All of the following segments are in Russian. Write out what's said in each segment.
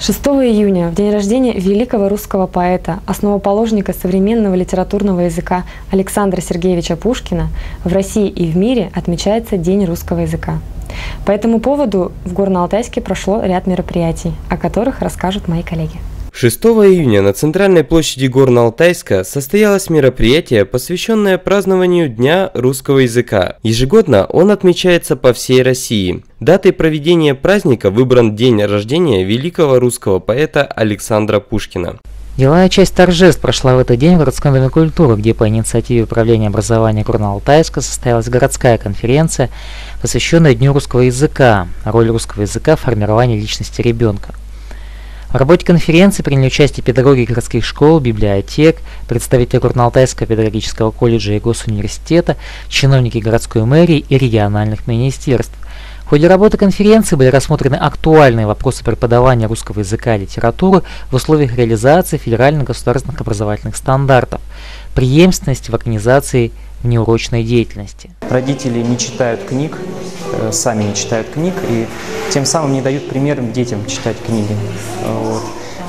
6 июня, в день рождения великого русского поэта, основоположника современного литературного языка Александра Сергеевича Пушкина, в России и в мире отмечается День русского языка. По этому поводу в Горно-Алтайске прошло ряд мероприятий, о которых расскажут мои коллеги. 6 июня на центральной площади Горно-Алтайска состоялось мероприятие, посвященное празднованию Дня русского языка. Ежегодно он отмечается по всей России. Датой проведения праздника выбран день рождения великого русского поэта Александра Пушкина. Деловая часть торжеств прошла в этот день в городском доме культуры, где по инициативе управления образования Горно-Алтайска состоялась городская конференция, посвященная Дню русского языка, роль русского языка в формировании личности ребенка. В работе конференции приняли участие педагоги городских школ, библиотек, представители Курналтайского педагогического колледжа и госуниверситета, чиновники городской мэрии и региональных министерств. В ходе работы конференции были рассмотрены актуальные вопросы преподавания русского языка и литературы в условиях реализации федеральных государственных образовательных стандартов, преемственность в организации внеурочной деятельности. Родители не читают книг, сами не читают книг и тем самым не дают пример детям читать книги. Вот.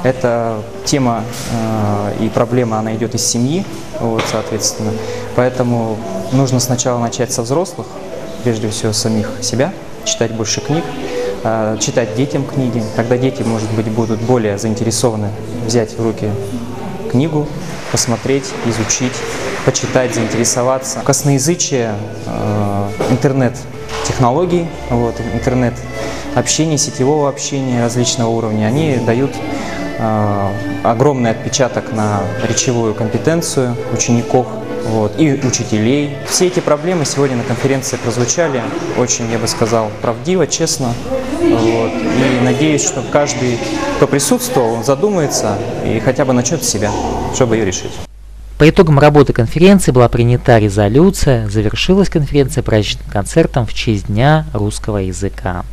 Эта тема э, и проблема, она идет из семьи, вот, соответственно. Поэтому нужно сначала начать со взрослых, прежде всего самих себя, читать больше книг, э, читать детям книги. Тогда дети, может быть, будут более заинтересованы взять в руки книгу, посмотреть, изучить, почитать, заинтересоваться. Косноязычие, э, интернет-технологий, вот, интернет-общение, сетевого общения различного уровня, они дают э, огромный отпечаток на речевую компетенцию учеников вот, и учителей. Все эти проблемы сегодня на конференции прозвучали очень, я бы сказал, правдиво, честно. Вот, и надеюсь, что каждый, кто присутствовал, задумается и хотя бы начнет себя, чтобы ее решить. По итогам работы конференции была принята резолюция, завершилась конференция праздничным концертом в честь Дня русского языка.